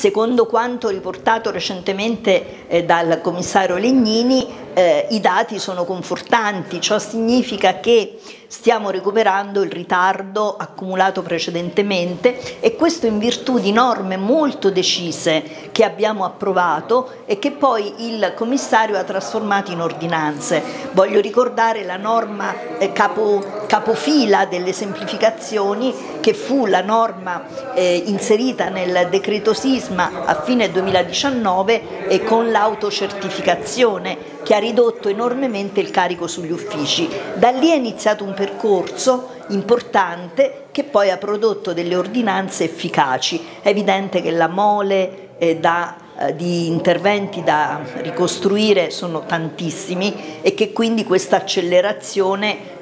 secondo quanto riportato recentemente eh, dal commissario Legnini, eh, i dati sono confortanti, ciò significa che stiamo recuperando il ritardo accumulato precedentemente e questo in virtù di norme molto decise che abbiamo approvato e che poi il commissario ha trasformato in ordinanze. Voglio ricordare la norma eh, capo, capofila delle semplificazioni che fu la norma eh, inserita nel decreto sisma a fine 2019 e con l'autocertificazione che ha ridotto enormemente il carico sugli uffici. Da lì è iniziato un percorso importante che poi ha prodotto delle ordinanze efficaci. È evidente che la mole eh, da eh, di interventi da ricostruire sono tantissimi e che quindi questa accelerazione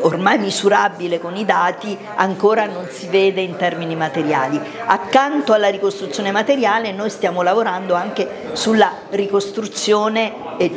ormai misurabile con i dati, ancora non si vede in termini materiali. Accanto alla ricostruzione materiale noi stiamo lavorando anche sulla ricostruzione eh,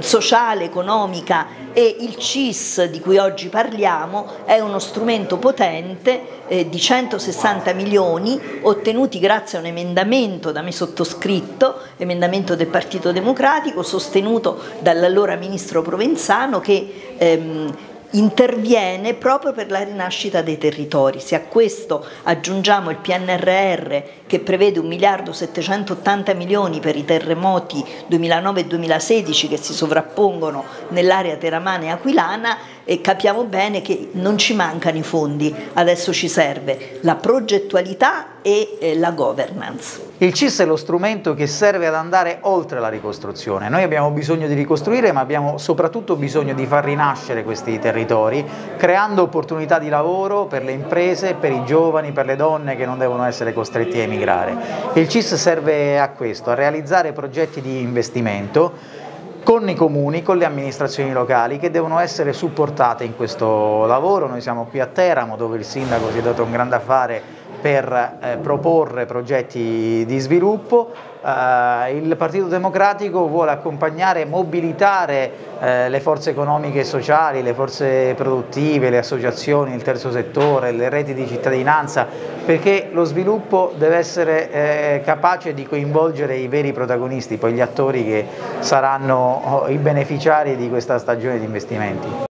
sociale, economica e il CIS di cui oggi parliamo è uno strumento potente eh, di 160 milioni ottenuti grazie a un emendamento da me sottoscritto, emendamento del Partito Democratico sostenuto dall'allora ministro Provenzano che ehm, interviene proprio per la rinascita dei territori. Se a questo aggiungiamo il PNRR che prevede 1 miliardo 780 milioni per i terremoti 2009 e 2016 che si sovrappongono nell'area teramana e aquilana, e capiamo bene che non ci mancano i fondi, adesso ci serve la progettualità e eh, la governance. Il CIS è lo strumento che serve ad andare oltre la ricostruzione. Noi abbiamo bisogno di ricostruire ma abbiamo soprattutto bisogno di far rinascere questi territori creando opportunità di lavoro per le imprese, per i giovani, per le donne che non devono essere costretti a emigrare. Il CIS serve a questo, a realizzare progetti di investimento con i comuni, con le amministrazioni locali che devono essere supportate in questo lavoro. Noi siamo qui a Teramo dove il sindaco si è dato un grande affare per eh, proporre progetti di sviluppo. Eh, il Partito Democratico vuole accompagnare e mobilitare eh, le forze economiche e sociali, le forze produttive, le associazioni, il terzo settore, le reti di cittadinanza, perché lo sviluppo deve essere eh, capace di coinvolgere i veri protagonisti, poi gli attori che saranno oh, i beneficiari di questa stagione di investimenti.